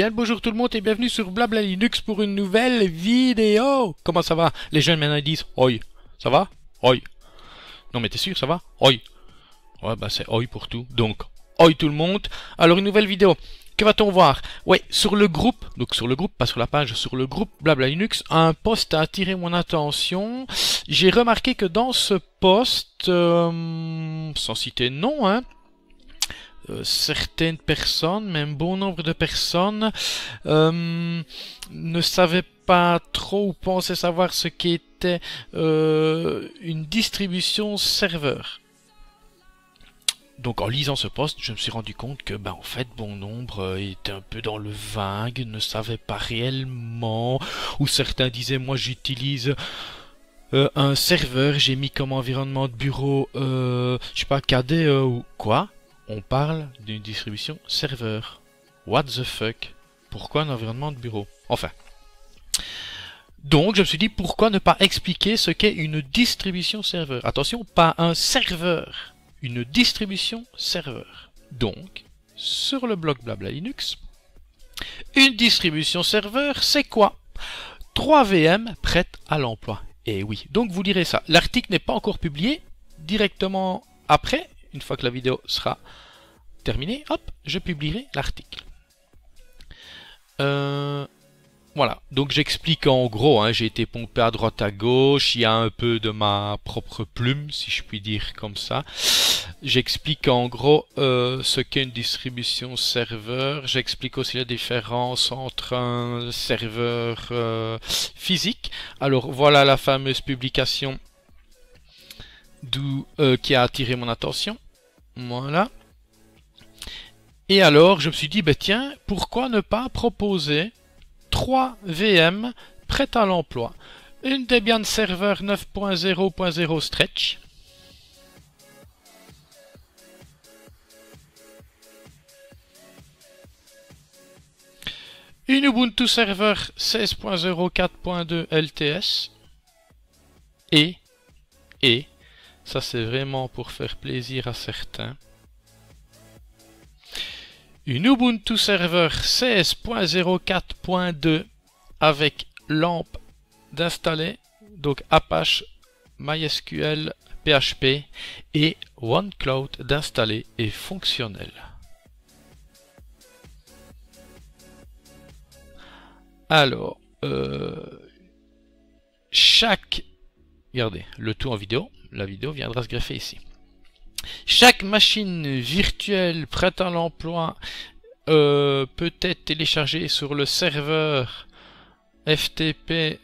Bien bonjour tout le monde et bienvenue sur Blabla Linux pour une nouvelle vidéo. Comment ça va? Les jeunes maintenant ils disent Oi. Ça va? Oi. Non mais t'es sûr ça va? Oi. Ouais bah c'est Oi pour tout. Donc Oi tout le monde. Alors une nouvelle vidéo. Que va-t-on voir? Ouais, sur le groupe, donc sur le groupe, pas sur la page, sur le groupe Blabla Linux, un post a attiré mon attention. J'ai remarqué que dans ce post, euh, sans citer nom, hein, certaines personnes, même bon nombre de personnes, euh, ne savaient pas trop ou pensaient savoir ce qu'était euh, une distribution serveur. Donc en lisant ce post, je me suis rendu compte que ben en fait bon nombre était un peu dans le vague, ne savait pas réellement, ou certains disaient moi j'utilise un serveur, j'ai mis comme environnement de bureau, je sais pas KDE ou quoi on parle d'une distribution serveur. What the fuck? Pourquoi un environnement de bureau? Enfin. Donc, je me suis dit, pourquoi ne pas expliquer ce qu'est une distribution serveur? Attention, pas un serveur, une distribution serveur. Donc, sur le blog Blabla Linux, une distribution serveur, c'est quoi? 3 VM prêtes à l'emploi. Et oui, donc vous lirez ça. L'article n'est pas encore publié. Directement après, une fois que la vidéo sera terminée, hop, je publierai l'article. Euh, voilà, donc j'explique en gros, hein, j'ai été pompé à droite à gauche, il y a un peu de ma propre plume, si je puis dire comme ça. J'explique en gros euh, ce qu'est une distribution serveur, j'explique aussi la différence entre un serveur euh, physique. Alors voilà la fameuse publication d'où qui a attiré mon attention. Voilà. Et alors, je me suis dit, ben tiens, pourquoi ne pas proposer 3 VM prêtes à l'emploi? Une Debian Server 9.0.0 Stretch. Une Ubuntu Server 16.04.2 LTS. Et, et, ça c'est vraiment pour faire plaisir à certains, une Ubuntu Server 16.04.2 avec lampe d'installer, donc Apache, MySQL, PHP et OneCloud d'installer et fonctionnel. Alors, euh, chaque... Regardez, le tout en vidéo. La vidéo viendra se greffer ici. Chaque machine virtuelle prête à l'emploi euh, peut être téléchargée sur le serveur FTP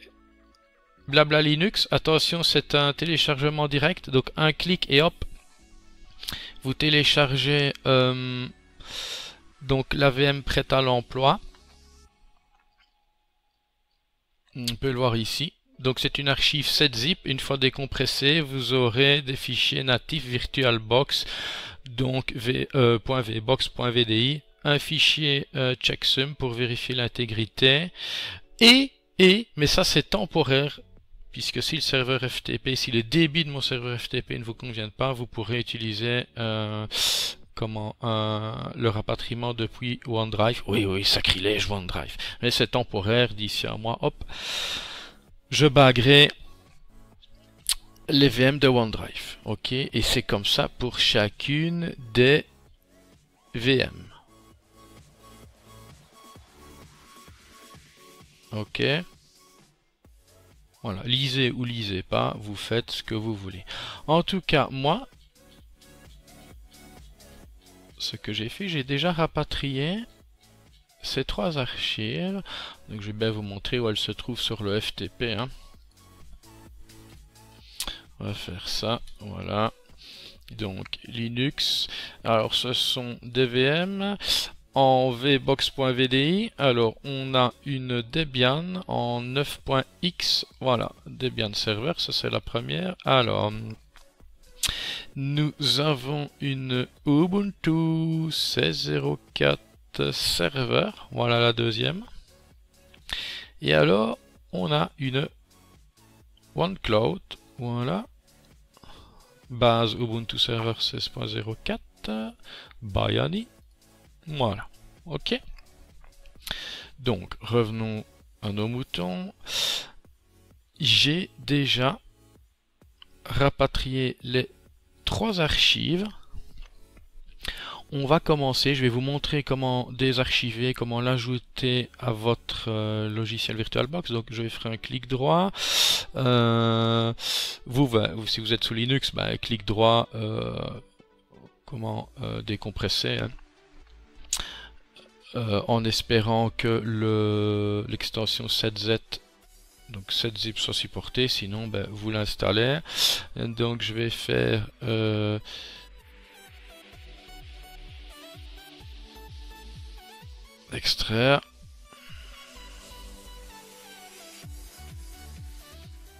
Blabla Linux. Attention, c'est un téléchargement direct, donc un clic et hop, vous téléchargez euh, donc la VM prête à l'emploi. On peut le voir ici. Donc c'est une archive 7-zip. Une fois décompressée, vous aurez des fichiers natifs VirtualBox, donc v, euh, .vbox.vdi, un fichier euh, checksum pour vérifier l'intégrité, et, et, mais ça c'est temporaire, puisque si le serveur FTP, si le débit de mon serveur FTP ne vous convient pas, vous pourrez utiliser euh, comment le rapatriement depuis OneDrive. Oui, oui, sacrilège OneDrive. Mais c'est temporaire d'ici un mois, hop je baguerai les VM de OneDrive. Ok, et c'est comme ça pour chacune des VM. Ok? Voilà, lisez ou lisez pas, vous faites ce que vous voulez. En tout cas, moi, ce que j'ai fait, j'ai déjà rapatrié ces trois archives. Donc je vais bien vous montrer où elles se trouvent sur le FTP. Hein. On va faire ça, voilà. Donc Linux, alors ce sont des VM en vbox.vdi. Alors on a une Debian en 9.x, voilà, Debian Server, ça c'est la première. Alors nous avons une Ubuntu 16.04 serveur. Voilà la deuxième. Et alors, on a une OneCloud. Voilà. Base Ubuntu Server 16.04. Bayani. Voilà. OK. Donc, revenons à nos moutons. J'ai déjà rapatrié les trois archives on va commencer, je vais vous montrer comment désarchiver, comment l'ajouter à votre euh, logiciel VirtualBox. Donc je vais faire un clic droit. Euh, vous, si vous êtes sous Linux, bah, clic droit, euh, comment décompresser. Hein. en espérant que l'extension 7Z donc 7zip soit supportée, sinon ben, vous l'installez. Donc je vais faire extraire.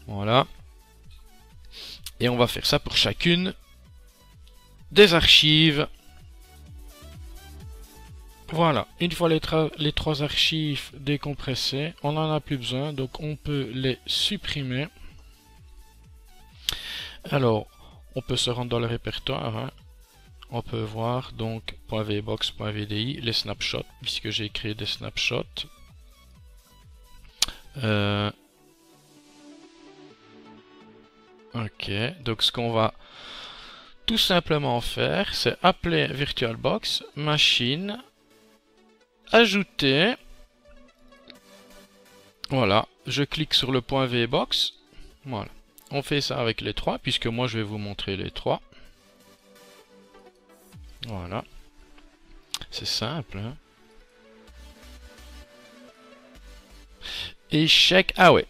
Voilà. Et on va faire ça pour chacune des archives. Voilà, une fois les, trois archives décompressées, on n'en a plus besoin, donc on peut les supprimer. Alors, on peut se rendre dans le répertoire. Hein on peut voir donc .vbox.vdi les snapshots puisque j'ai créé des snapshots. Euh, ok donc ce qu'on va tout simplement faire c'est appeler VirtualBox machine ajouter. Voilà je clique sur le point VBox voilà on fait ça avec les trois puisque moi je vais vous montrer les trois voilà. C'est simple. Hein Échec. Ah ouais.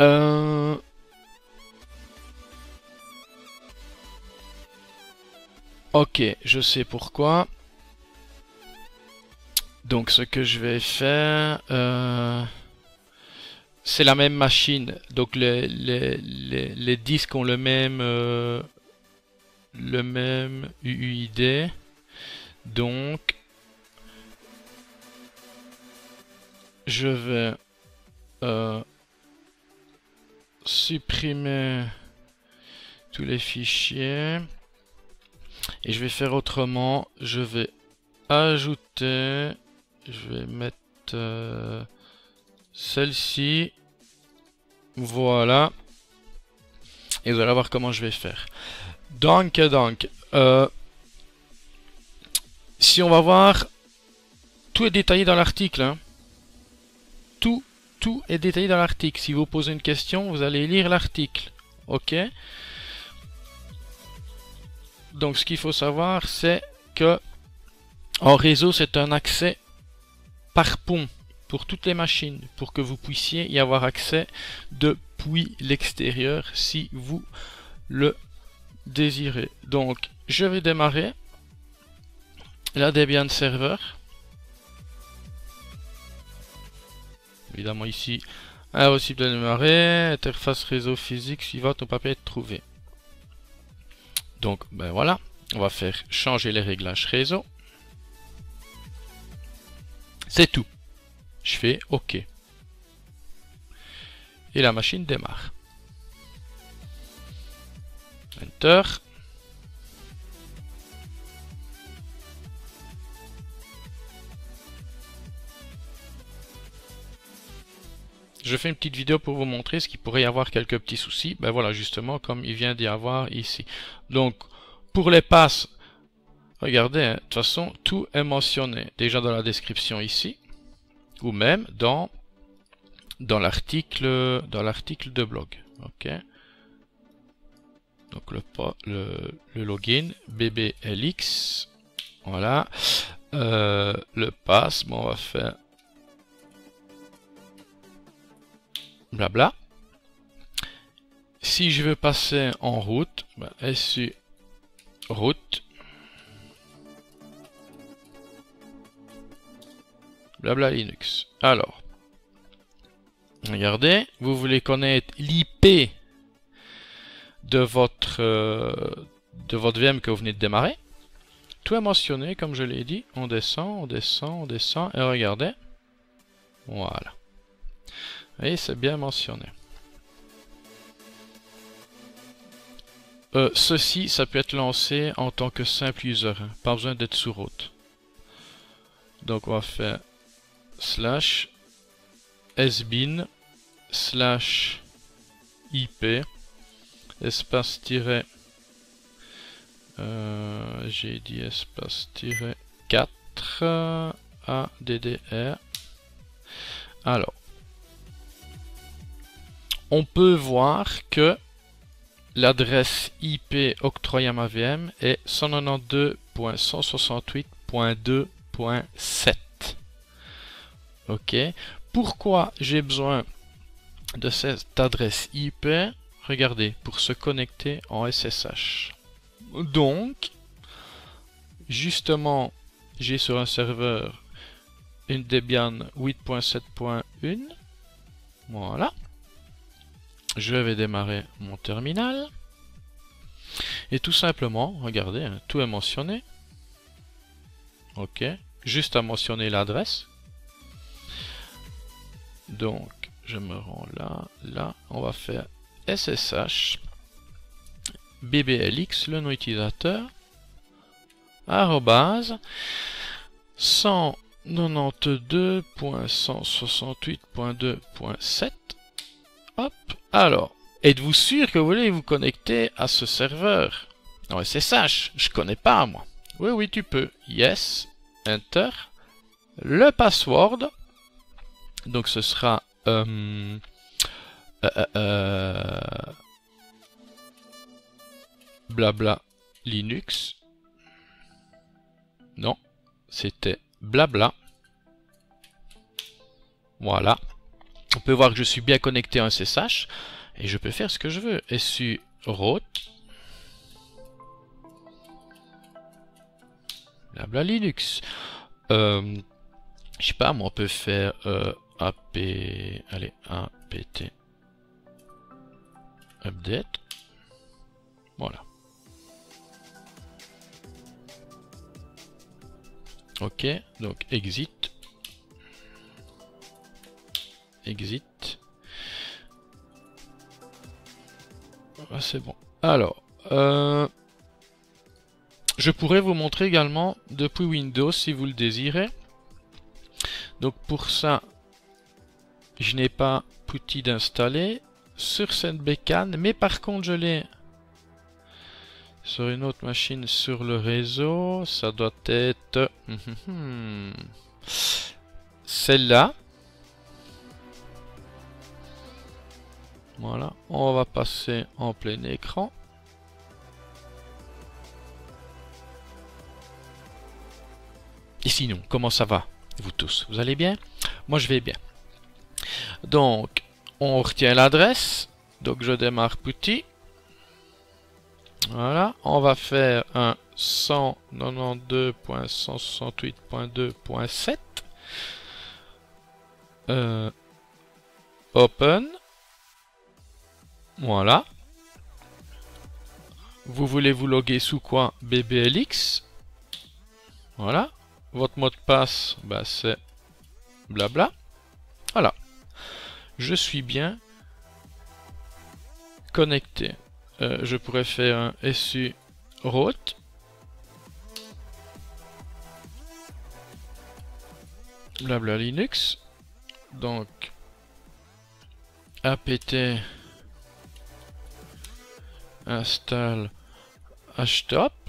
Euh... Ok, je sais pourquoi. Donc ce que je vais faire... Euh, c'est la même machine. Donc les, disques ont le même... Euh, le même UUID. Donc, je vais euh, supprimer tous les fichiers. Et je vais faire autrement. Je vais ajouter. Je vais mettre euh, celle-ci. Voilà. Et vous allez voir comment je vais faire. Donc, donc, euh, si on va voir, tout est détaillé dans l'article. Hein. Tout, tout est détaillé dans l'article. Si vous posez une question, vous allez lire l'article. Ok? Donc, ce qu'il faut savoir, c'est que en réseau, c'est un accès par pont pour toutes les machines, pour que vous puissiez y avoir accès depuis l'extérieur si vous le désiré. Donc, je vais démarrer la Debian Server. Évidemment ici, impossible de démarrer, interface réseau physique suivante ne pas être trouvée. Donc, ben voilà, on va faire changer les réglages réseau. C'est tout. Je fais OK. Et la machine démarre. Enter. Je fais une petite vidéo pour vous montrer ce qu'il pourrait y avoir quelques petits soucis. Ben voilà, justement, comme il vient d'y avoir ici. Donc, pour les passes, regardez, hein, de toute façon, tout est mentionné. Déjà dans la description ici, ou même dans, dans l'article dans l'article de blog. Ok? Donc le, le, le login BBLX. Voilà. Euh, le pass, bon, on va faire blabla. Si je veux passer en route, ben, SU route. Blabla Linux. Alors, regardez, vous voulez connaître l'IP de votre, euh, de votre VM que vous venez de démarrer. Tout est mentionné, comme je l'ai dit. On descend, on descend, on descend, et regardez. Voilà. Et c'est bien mentionné. Euh, ceci, ça peut être lancé en tant que simple user. Hein. Pas besoin d'être sous route. Donc on va faire slash sbin slash ip espace tiré euh, j'ai dit espace tiré 4 ADDR alors on peut voir que l'adresse IP octroyée à ma VM est 192.168.2.7 ok. Pourquoi j'ai besoin de cette adresse IP regardez pour se connecter en SSH donc justement j'ai sur un serveur une Debian 8.7.1 voilà je vais démarrer mon terminal. Et tout simplement, regardez, hein, tout est mentionné. Ok, juste à mentionner l'adresse. Donc, je me rends là, là, on va faire SSH, BBLX, le nom utilisateur, arrobase, 192.168.2.7 Hop. Alors, êtes-vous sûr que vous voulez vous connecter à ce serveur? Non, SSH, je connais pas moi. Oui, oui, tu peux. Yes, Enter. Le password. Donc ce sera... Euh, euh, euh, blabla Linux. Non, c'était blabla. Voilà on peut voir que je suis bien connecté à un SSH et je peux faire ce que je veux. SU root blabla Linux. Euh, je sais pas, moi on peut faire euh, allez apt update. Voilà. Ok, donc exit exit. Ah, c'est bon. Alors, euh, je pourrais vous montrer également depuis Windows si vous le désirez. Donc pour ça, je n'ai pas Putty d'installer sur cette bécane, mais par contre je l'ai sur une autre machine sur le réseau. Ça doit être celle-là. Voilà, on va passer en plein écran. Et sinon, comment ça va, vous tous? Vous allez bien? Moi, je vais bien. Donc, on retient l'adresse. Donc, je démarre petit. Voilà, on va faire un 192.168.2.7. Euh, open. Voilà. Vous voulez vous loguer sous quoi? BBLX. Voilà. Votre mot de passe, bah, c'est blabla. Voilà. Je suis bien connecté. Euh, je pourrais faire un SU root. Blabla Linux. Donc, apt installe htop.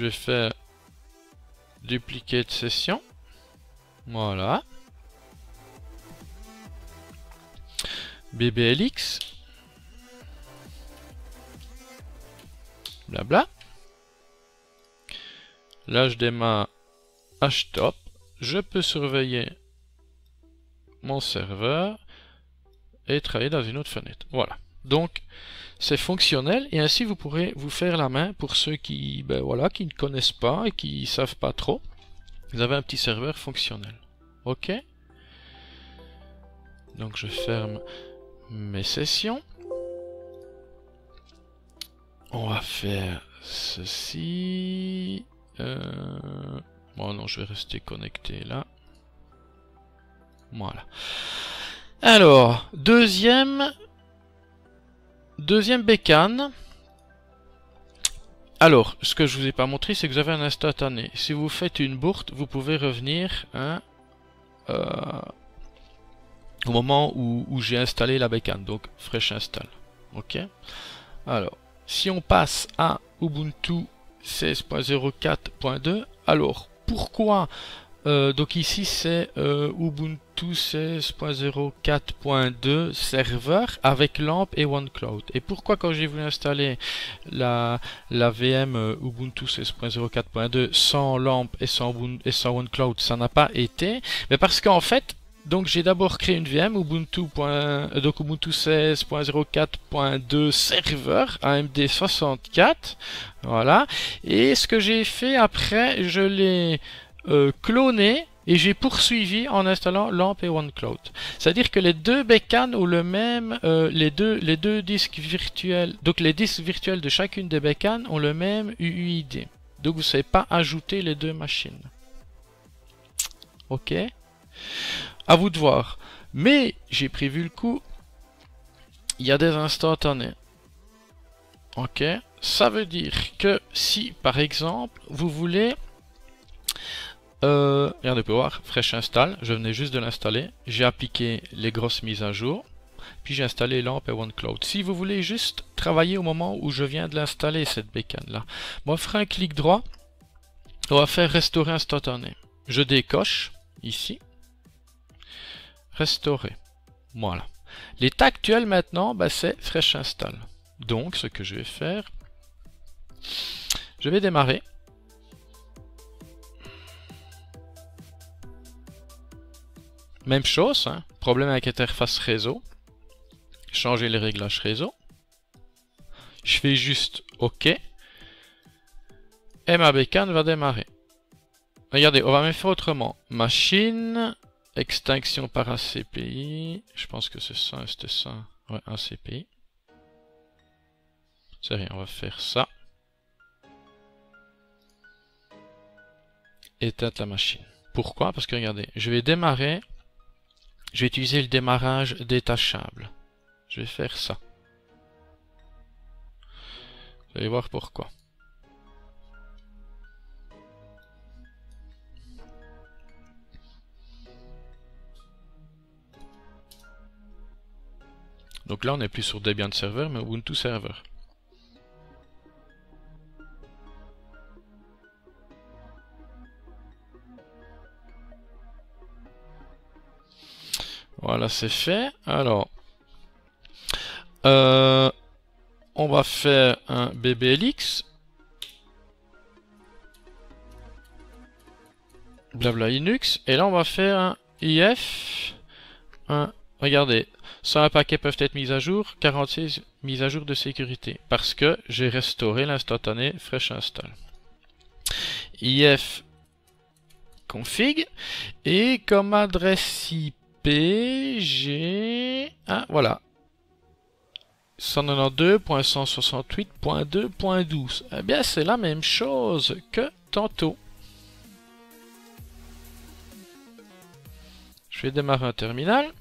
Je vais faire dupliquer de session. Voilà. BBLX. Blabla. Là, je démarre htop je peux surveiller mon serveur et travailler dans une autre fenêtre. Voilà. Donc, c'est fonctionnel et ainsi vous pourrez vous faire la main pour ceux qui, ben ne connaissent pas et qui ne savent pas trop. Vous avez un petit serveur fonctionnel. Ok Donc je ferme mes sessions. On va faire ceci. Euh, Bon, non, je vais rester connecté là. Voilà. Alors, deuxième... Deuxième bécane. Alors, ce que je vous ai pas montré, c'est que vous avez un instantané. Si vous faites une bourte, vous pouvez revenir hein, euh, au moment où, j'ai installé la bécane, donc fresh install. Ok Alors, si on passe à Ubuntu 16.04.2, alors pourquoi euh, donc ici c'est euh, Ubuntu 16.04.2 serveur avec LAMP et OneCloud. Et pourquoi quand j'ai voulu installer la, VM euh, Ubuntu 16.04.2 sans LAMP et sans, OneCloud, ça n'a pas été. Mais parce qu'en fait, donc j'ai d'abord créé une VM Ubuntu, donc Ubuntu 16.04.2 serveur AMD 64 voilà. Et ce que j'ai fait après je l'ai euh, cloné et j'ai poursuivi en installant LAMP et OneCloud. C'est-à-dire que les deux bécanes ont le même, euh, les deux les deux disques virtuels, donc les disques virtuels de chacune des bécanes ont le même UUID. Donc vous ne savez pas ajouter les deux machines. Ok. À vous de voir. Mais j'ai prévu le coup. Il y a des instantanés. Ok. Ça veut dire que si, par exemple, vous voulez euh, vous pouvez voir, Fresh Install, je venais juste de l'installer. J'ai appliqué les grosses mises à jour. Puis j'ai installé LAMP et OneCloud. Si vous voulez juste travailler au moment où je viens de l'installer, cette bécane là, moi je ferai un clic droit. On va faire restaurer instantané. Je décoche, ici. Restaurer. Voilà. L'état actuel maintenant, bah, c'est Fresh Install. Donc, ce que je vais faire, je vais démarrer. Même chose, hein. problème avec interface réseau. Changer les réglages réseau. Je fais juste OK. Et ma bécane va démarrer. Regardez, on va même faire autrement. Machine, extinction par ACPI. Je pense que c'est ça, c'était ça. Ouais, ACPI. C'est rien, on va faire ça. Éteindre la machine. Pourquoi? Parce que regardez, je vais démarrer je vais utiliser le démarrage détachable. Je vais faire ça. Vous allez voir pourquoi. Donc là, on n'est plus sur Debian Server, mais Ubuntu Server. Voilà, c'est fait. Alors, euh, on va faire un BBLX. Blabla Linux. Et là, on va faire un IF. Un, regardez, ça un paquet peuvent être mis à jour, 46 mises à jour de sécurité. Parce que j'ai restauré l'instantané Fresh Install. IF config. Et comme adresse IP, PG... Ah, voilà. 192.168.2.12. Eh bien, c'est la même chose que tantôt. Je vais démarrer un terminal.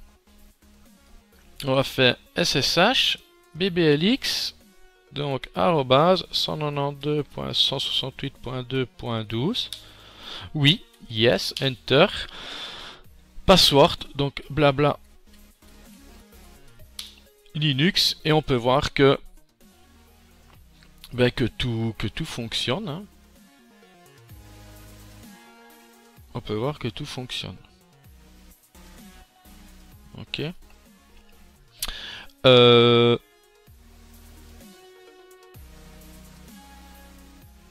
On va faire SSH BBLX donc arrobase 192.168.2.12 oui yes enter password, donc blabla Linux, et on peut voir que ben, que tout que tout fonctionne. Hein. On peut voir que tout fonctionne. Ok. Euh,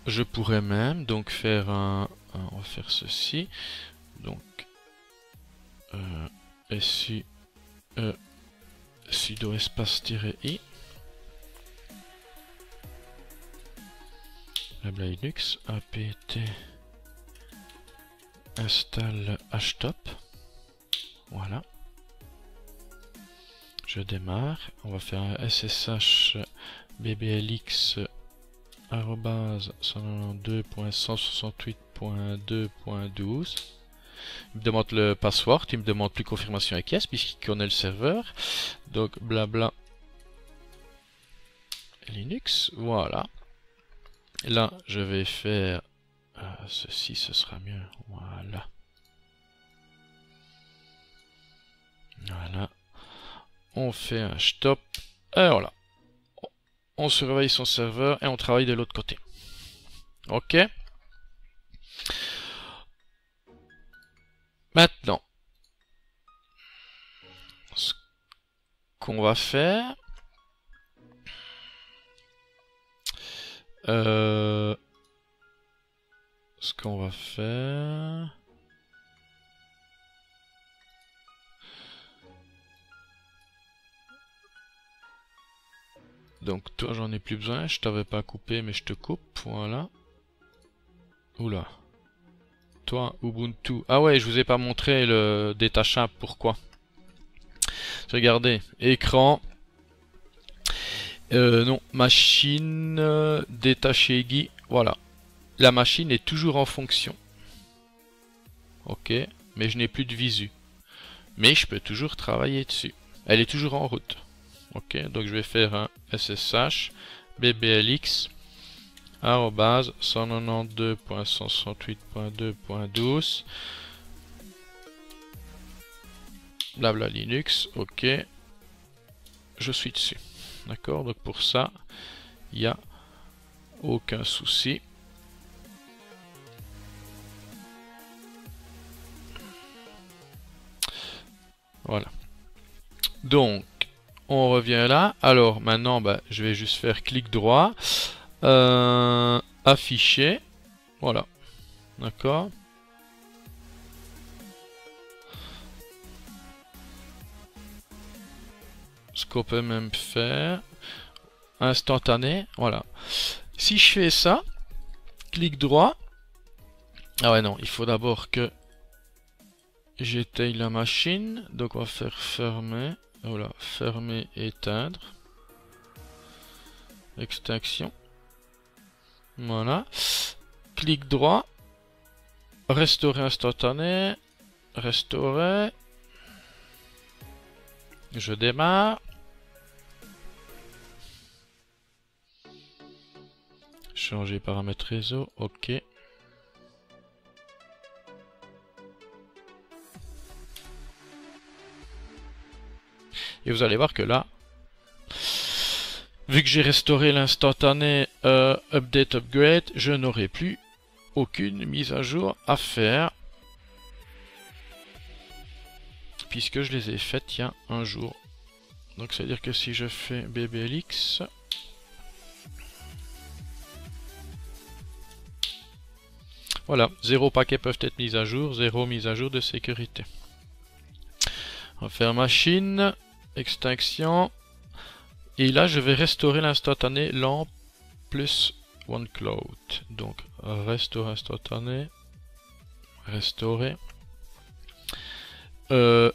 je pourrais même donc faire un, un ceci. Donc euh, e, sudo espace-i Linux apt installe htop voilà. Je démarre. On va faire ssh bblx 192.168.2.12 il me demande le password, il me demande plus confirmation avec yes puisqu'il connaît le serveur. Donc blabla Linux, voilà. Là, je vais faire euh, ceci, ce sera mieux. Voilà. Voilà. On fait un stop. Et voilà. On surveille son serveur et on travaille de l'autre côté. Ok. Maintenant, ce qu'on va faire, euh, ce qu'on va faire, donc toi j'en ai plus besoin, je t'avais pas coupé mais je te coupe, voilà. Oula. Ubuntu. Ah ouais, je vous ai pas montré le détachable, pourquoi Regardez, écran. Euh, non, machine, euh, détaché Guy. Voilà. La machine est toujours en fonction. Ok, mais je n'ai plus de visu. Mais je peux toujours travailler dessus. Elle est toujours en route. Ok, donc je vais faire un SSH BBLX 192.168.2.12 blabla Linux, ok. Je suis dessus. D'accord donc pour ça il n'y a aucun souci. Voilà. Donc on revient là. Alors maintenant bah, je vais juste faire clic droit euh, afficher. Voilà. D'accord. Ce qu'on peut même faire. Instantané. Voilà. Si je fais ça, clic droit. Ah ouais non, il faut d'abord que j'éteigne la machine. Donc on va faire fermer. Voilà, fermer, éteindre. Extinction. Voilà. Clic droit. Restaurer instantané. Restaurer. Je démarre. Changer paramètres réseau. OK. Et vous allez voir que là, Vu que j'ai restauré l'instantané euh, update upgrade, je n'aurai plus aucune mise à jour à faire. Puisque je les ai faites il y a un jour. Donc c'est à dire que si je fais BBLX... Voilà, zéro paquet peuvent être mis à jour, zéro mise à jour de sécurité. On va faire machine, extinction, et là, je vais restaurer l'instantané lampe plus OneCloud. Donc, restaurer instantané. Restaurer. Euh,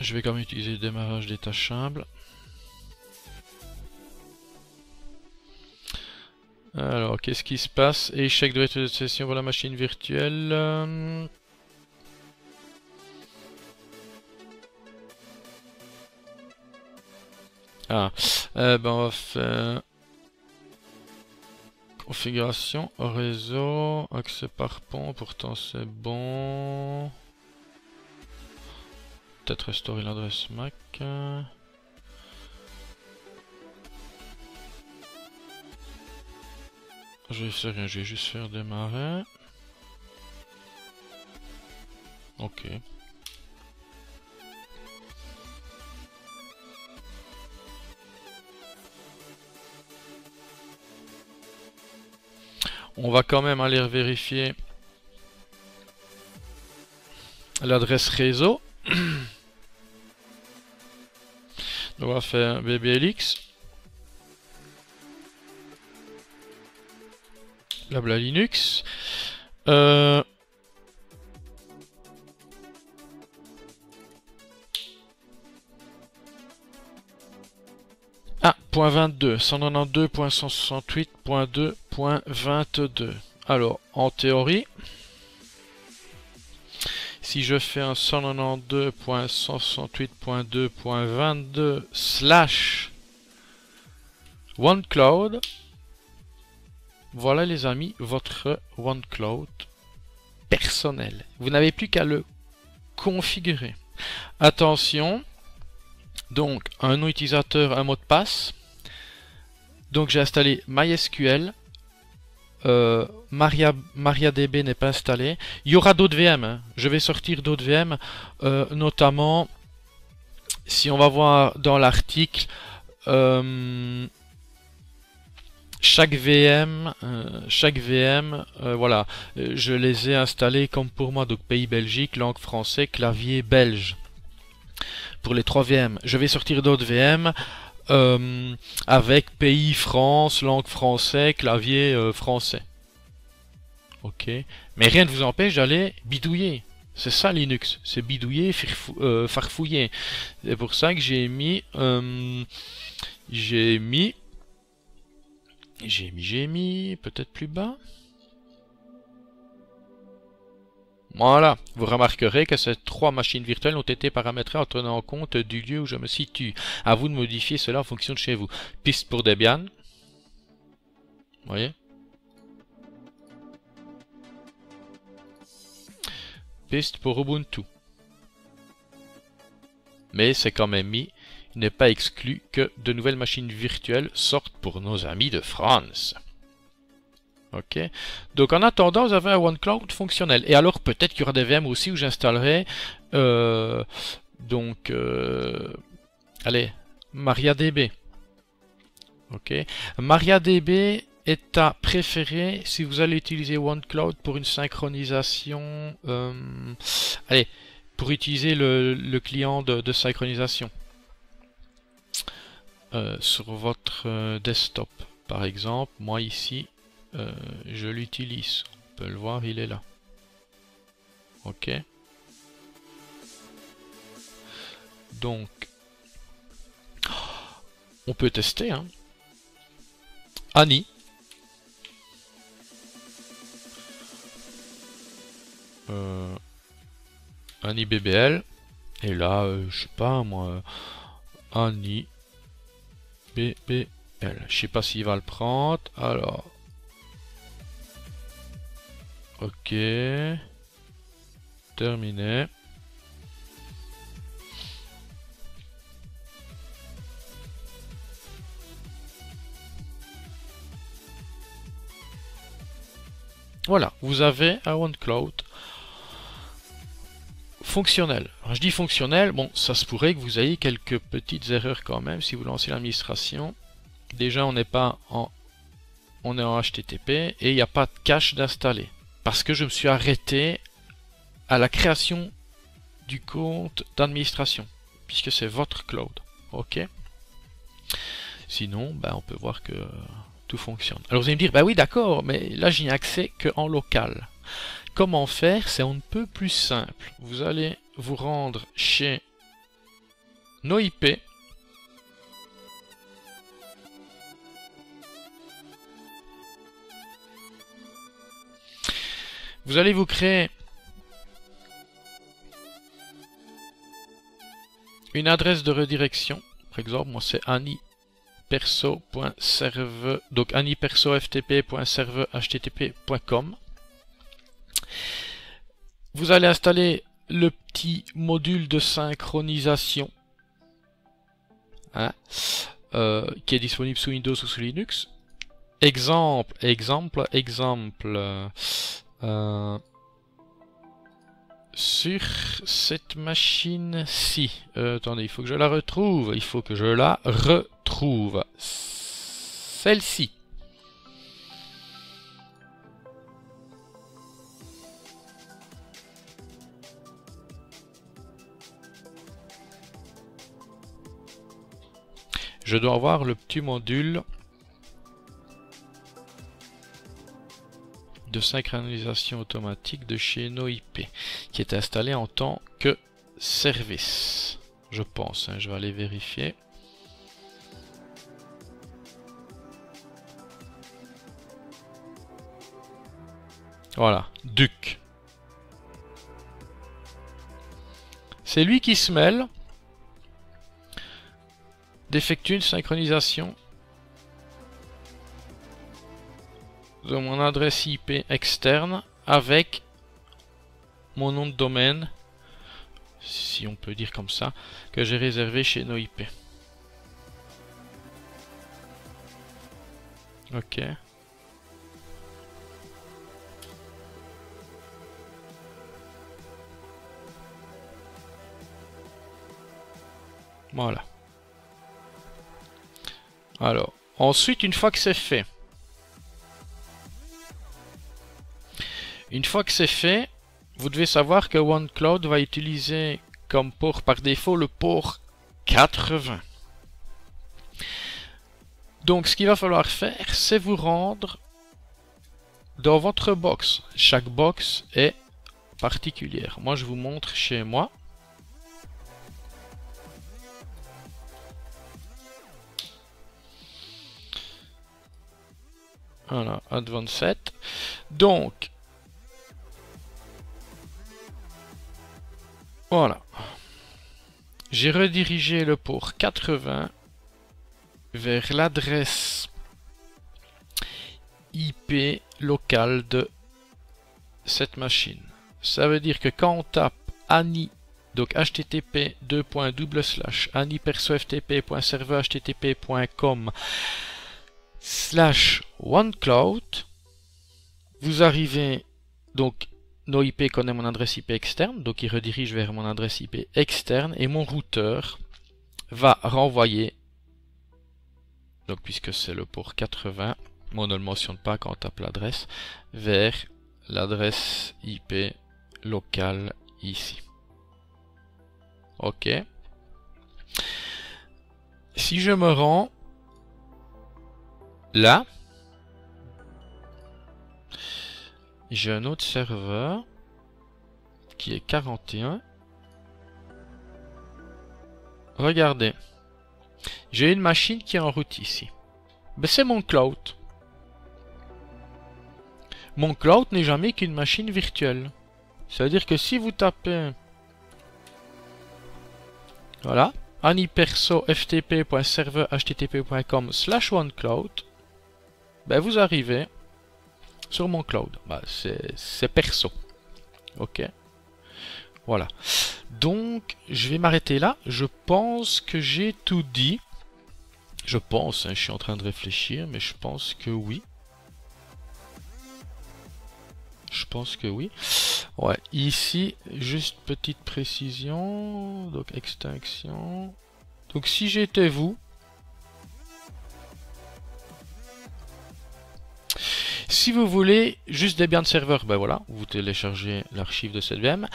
je vais quand même utiliser le démarrage détachable. Alors, qu'est-ce qui se passe? Échec de session pour la machine virtuelle. Ah, euh, ben on va faire configuration réseau, accès par pont, pourtant c'est bon. Peut-être restaurer l'adresse MAC. Je vais faire rien, je vais juste faire démarrer. Ok. On va quand même aller vérifier l'adresse réseau. On va faire BBLX. Blabla Linux. Euh, Ah, point 22, 192.168.2.22. Alors, en théorie, si je fais un 192.168.2.22 slash OneCloud, voilà les amis, votre OneCloud personnel. Vous n'avez plus qu'à le configurer. Attention, donc un utilisateur, un mot de passe. Donc j'ai installé MySQL. Euh, Maria, MariaDB n'est pas installé. Il y aura d'autres VM. Hein. Je vais sortir d'autres VM, euh, notamment si on va voir dans l'article. Euh, chaque VM, chaque VM, voilà, je les ai installés comme pour moi, donc pays Belgique, langue français, clavier belge pour les 3 VM. Je vais sortir d'autres VM euh, avec pays France, langue français, clavier euh, français. Ok. Mais rien ne vous empêche d'aller bidouiller. C'est ça Linux, c'est bidouiller, euh, farfouiller. C'est pour ça que j'ai mis, j'ai mis, j'ai mis, j'ai mis, peut-être plus bas. Voilà, vous remarquerez que ces trois machines virtuelles ont été paramétrées en tenant compte du lieu où je me situe. À vous de modifier cela en fonction de chez vous. Piste pour Debian. Vous voyez? Piste pour Ubuntu. Mais c'est quand même mis. Il n'est pas exclu que de nouvelles machines virtuelles sortent pour nos amis de France. Ok. Donc en attendant, vous avez un OneCloud fonctionnel. Et alors peut-être qu'il y aura des VM aussi où j'installerai euh, donc euh, allez MariaDB. Ok. MariaDB est à préférer si vous allez utiliser OneCloud pour une synchronisation. Euh, allez, pour utiliser le, client de, synchronisation sur votre desktop, par exemple. Moi ici, euh, je l'utilise. On peut le voir, il est là. Ok. Donc, on peut tester. Hein. Annie. Euh, Annie BBL. Et là, euh, je sais pas moi. Annie BBL. Je sais pas s'il va le prendre. Alors, Ok. Terminé. Voilà, vous avez un OneCloud fonctionnel. je dis fonctionnel, bon, ça se pourrait que vous ayez quelques petites erreurs quand même si vous lancez l'administration. Déjà, on n'est pas en on est en HTTP et il n'y a pas de cache d'installer parce que je me suis arrêté à la création du compte d'administration, puisque c'est votre cloud. Ok? Sinon, ben, on peut voir que tout fonctionne. Alors vous allez me dire, bah oui d'accord, mais là j'y ai accès qu'en local. Comment faire? C'est un peu plus simple. Vous allez vous rendre chez nos Vous allez vous créer une adresse de redirection. Par exemple, moi c'est aniperso.serve donc aniperso.ftp.serve.http.com. Vous allez installer le petit module de synchronisation hein, euh, qui est disponible sous Windows ou sous Linux. Exemple, exemple, exemple. Euh, sur cette machine-ci. Euh, attendez, il faut que je la retrouve. Il faut que je la retrouve. Celle-ci. Je dois avoir le petit module de synchronisation automatique de chez NoIP qui est installé en tant que service. Je pense, hein, je vais aller vérifier. Voilà, Duc. C'est lui qui se mêle d'effectuer une synchronisation de mon adresse IP externe avec mon nom de domaine, si on peut dire comme ça, que j'ai réservé chez NoIP. Ok. Voilà. Alors, ensuite, une fois que c'est fait, une fois que c'est fait, vous devez savoir que OneCloud va utiliser comme port par défaut le port 80. Donc, ce qu'il va falloir faire, c'est vous rendre dans votre box. Chaque box est particulière. Moi, je vous montre chez moi. Voilà, Advanced. Donc, voilà. J'ai redirigé le port 80 vers l'adresse IP locale de cette machine. Ça veut dire que quand on tape ANI, donc http anipersoftp.serveur.http.com slash OneCloud, vous arrivez donc nos IP connaît mon adresse IP externe, donc il redirige vers mon adresse IP externe et mon routeur va renvoyer, donc puisque c'est le port 80, mais on ne le mentionne pas quand on tape l'adresse, vers l'adresse IP locale ici. Ok. Si je me rends Là, j'ai un autre serveur qui est 41. Regardez. J'ai une machine qui est en route ici. Ben, c'est mon cloud. Mon cloud n'est jamais qu'une machine virtuelle. Ça veut dire que si vous tapez... Voilà. http.com slash onecloud ben vous arrivez sur mon cloud. Ben, c'est perso. Ok. Voilà. Donc, je vais m'arrêter là. Je pense que j'ai tout dit. Je pense, hein, je suis en train de réfléchir, mais je pense que oui. Je pense que oui. Ouais, ici, juste petite précision. Donc, extinction. Donc, si j'étais vous, Si vous voulez juste des biens de serveur, ben voilà, vous téléchargez l'archive de cette VM.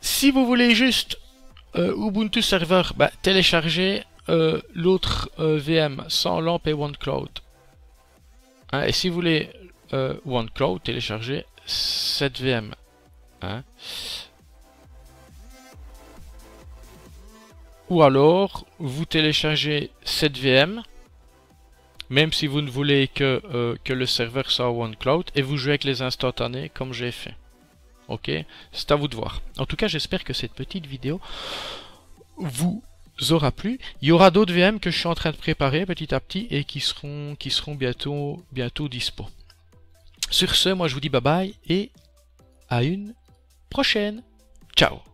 Si vous voulez juste euh, Ubuntu Server, ben, téléchargez euh, l'autre euh, VM sans LAMP et OneCloud. Hein, et si vous voulez OneCloud, téléchargez cette VM. Hein. Ou alors, vous téléchargez cette VM même si vous ne voulez que, euh, que le serveur soit OneCloud, et vous jouez avec les instantanés comme j'ai fait. Ok? C'est à vous de voir. En tout cas, j'espère que cette petite vidéo vous aura plu. Il y aura d'autres VM que je suis en train de préparer petit à petit et qui seront, qui seront bientôt, bientôt dispo. Sur ce, moi je vous dis bye bye et à une prochaine. Ciao